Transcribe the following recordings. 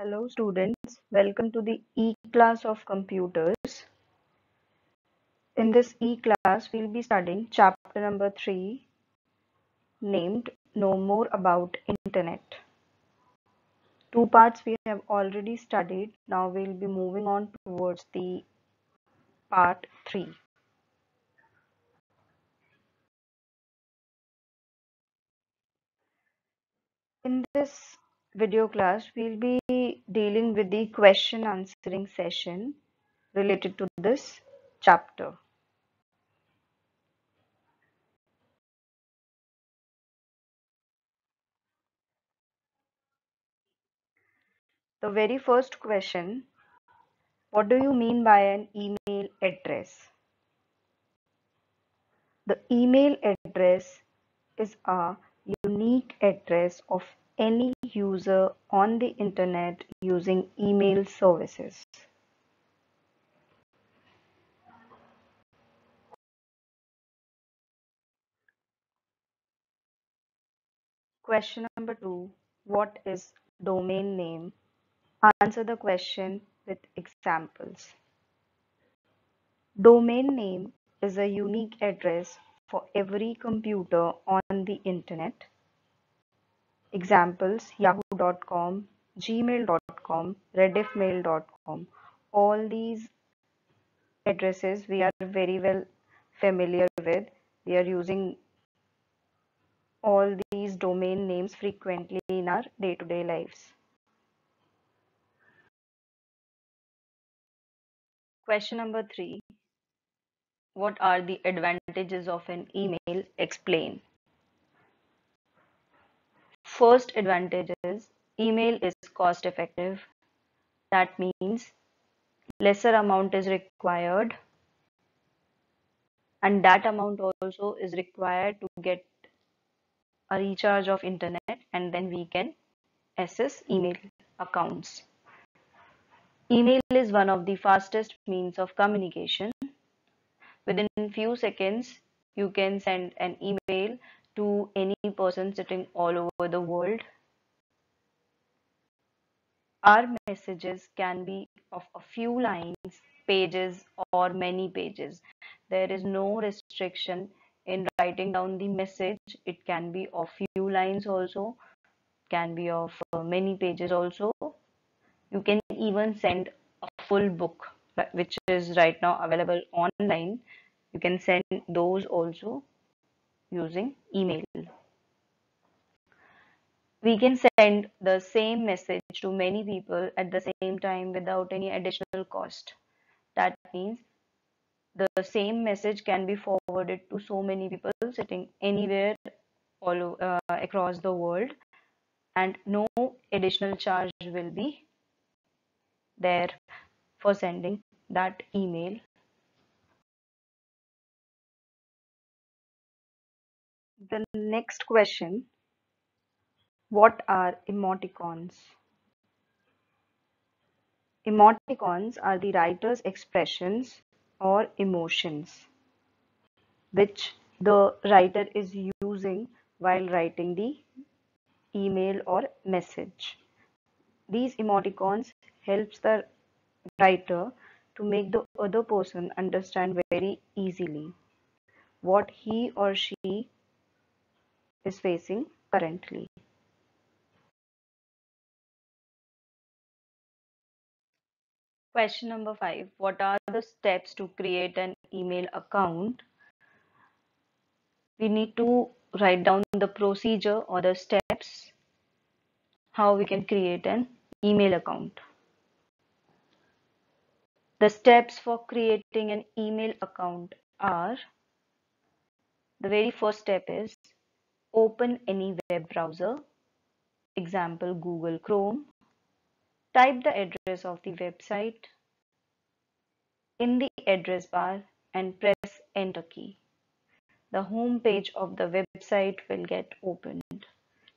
Hello students, welcome to the E-class of computers. In this E-class, we'll be studying chapter number 3 named Know More About Internet. Two parts we have already studied. Now we'll be moving on towards the part 3. In this video class, we'll be dealing with the question answering session related to this chapter. The very first question What do you mean by an email address? The email address is a unique address of any user on the internet using email services. Question number two What is domain name? Answer the question with examples. Domain name is a unique address for every computer on the internet. Examples yahoo.com, gmail.com, rediffmail.com. All these addresses we are very well familiar with. We are using all these domain names frequently in our day-to-day -day lives. Question number three. What are the advantages of an email? Explain. First advantage is email is cost effective. That means lesser amount is required and that amount also is required to get a recharge of internet and then we can access email accounts. Email is one of the fastest means of communication. Within few seconds, you can send an email to any person sitting all over the world. Our messages can be of a few lines, pages or many pages. There is no restriction in writing down the message. It can be of few lines also, can be of uh, many pages also. You can even send a full book which is right now available online. You can send those also using email. We can send the same message to many people at the same time without any additional cost. That means the same message can be forwarded to so many people sitting anywhere all uh, across the world and no additional charge will be there for sending that email. The next question What are emoticons? Emoticons are the writer's expressions or emotions which the writer is using while writing the email or message. These emoticons helps the writer to make the other person understand very easily what he or she is facing currently. Question number five What are the steps to create an email account? We need to write down the procedure or the steps how we can create an email account. The steps for creating an email account are the very first step is open any web browser, example Google Chrome, type the address of the website in the address bar and press enter key. The home page of the website will get opened.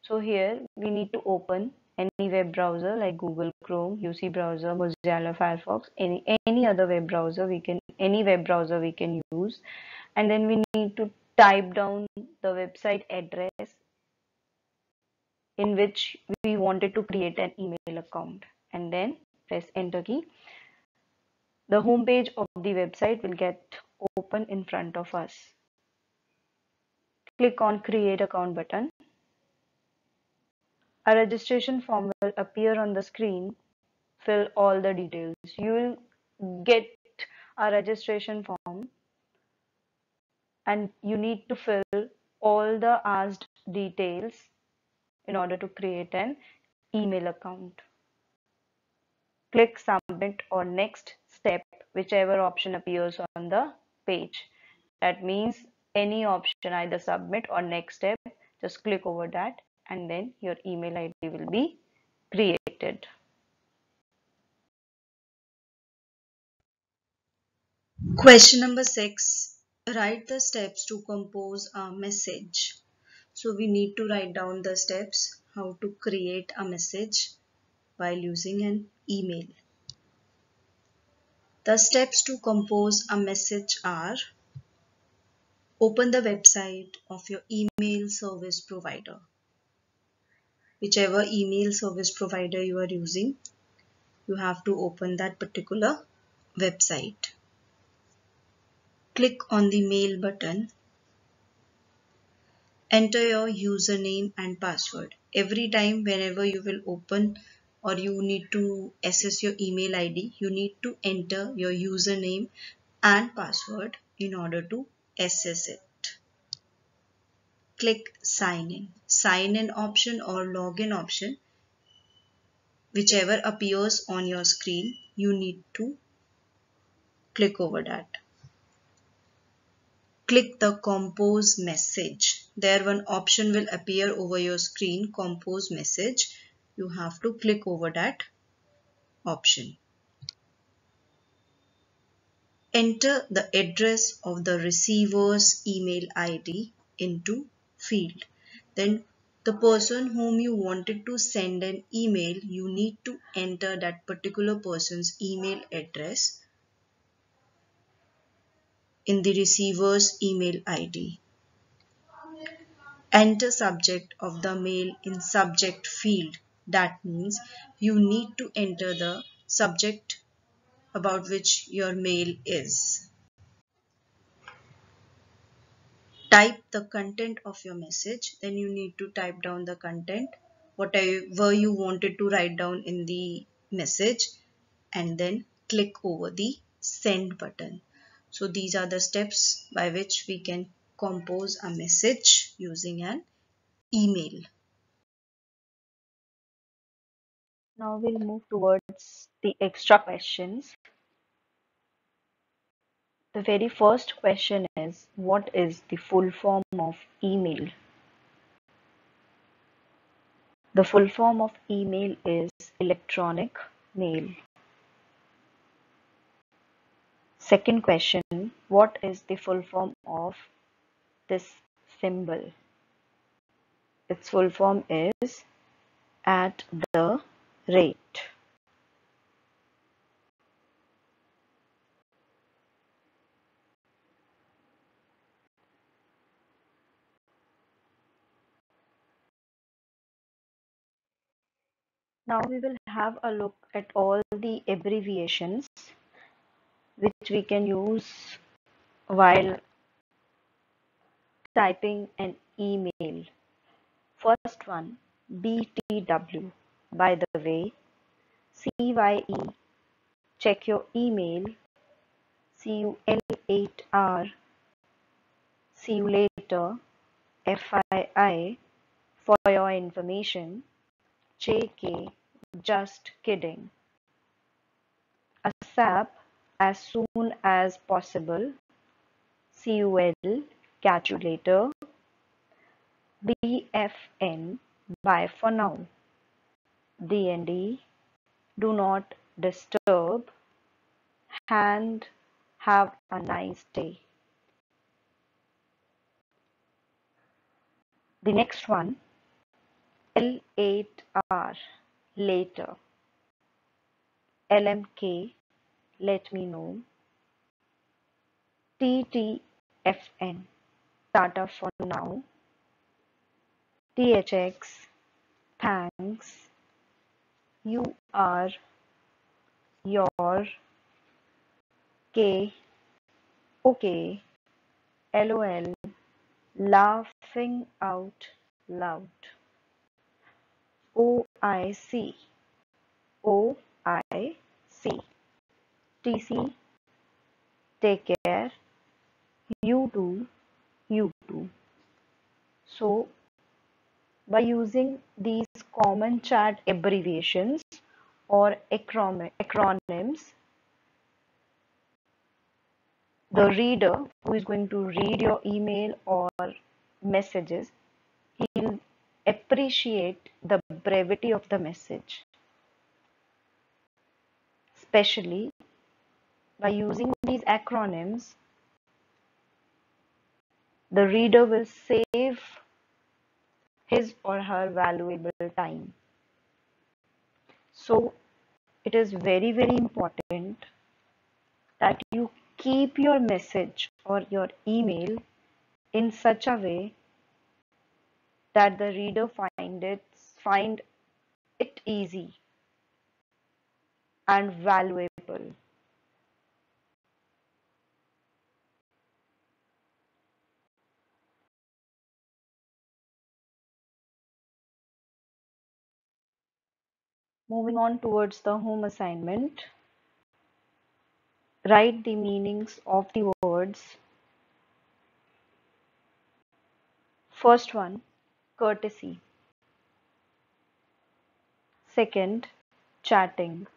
So here we need to open any web browser like Google Chrome, UC browser, Mozilla Firefox, any any other web browser we can any web browser we can use and then we need to type down the website address in which we wanted to create an email account. and then press enter key. The home page of the website will get open in front of us. Click on create account button. A registration form will appear on the screen. Fill all the details. You will get a registration form and you need to fill all the asked details in order to create an email account. Click submit or next step whichever option appears on the page. That means any option either submit or next step just click over that and then your email ID will be created. Question number six. Write the steps to compose a message. So we need to write down the steps how to create a message while using an email. The steps to compose a message are Open the website of your email service provider. Whichever email service provider you are using, you have to open that particular website click on the mail button. Enter your username and password. Every time whenever you will open or you need to access your email ID, you need to enter your username and password in order to access it. Click sign in. Sign in option or login option, whichever appears on your screen, you need to click over that click the compose message. There one option will appear over your screen compose message. You have to click over that option. Enter the address of the receiver's email ID into field. Then the person whom you wanted to send an email, you need to enter that particular person's email address in the receiver's email ID. Enter subject of the mail in subject field. That means you need to enter the subject about which your mail is. Type the content of your message. Then you need to type down the content, whatever you wanted to write down in the message and then click over the send button. So these are the steps by which we can compose a message using an email. Now we'll move towards the extra questions. The very first question is what is the full form of email? The full form of email is electronic mail. Second question, what is the full form of this symbol? Its full form is at the rate. Now we will have a look at all the abbreviations which we can use while typing an email. First one, BTW. By the way, CYE, check your email. CUL8R, see you later. FYI, for your information. JK, just kidding. ASAP, as soon as possible. CUL, later. BFN, bye for now. DND, do not disturb. And have a nice day. The next one, L8R, later. LMK, let me know. TTFN, Tata for now. THX, thanks. you are your K. Okay. Lol laughing out loud. O I C. O I T C take care. You do you do. So by using these common chat abbreviations or acronyms the reader who is going to read your email or messages he'll appreciate the brevity of the message. Especially by using these acronyms the reader will save his or her valuable time. So it is very very important that you keep your message or your email in such a way that the reader find it find it easy and valuable moving on towards the home assignment Write the meanings of the words. First one, courtesy. Second, chatting.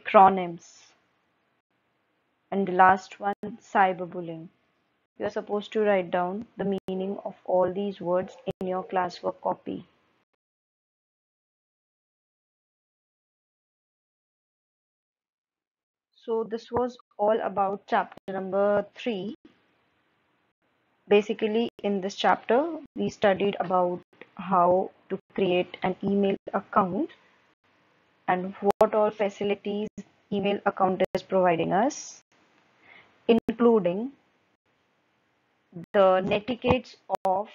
Acronyms. And the last one, cyberbullying. You are supposed to write down the meaning of all these words in your classwork copy. So this was all about chapter number three. Basically, in this chapter, we studied about how to create an email account and what all facilities email account is providing us, including the netiquettes of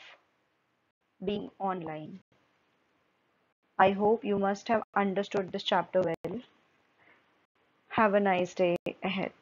being online. I hope you must have understood this chapter well. Have a nice day ahead.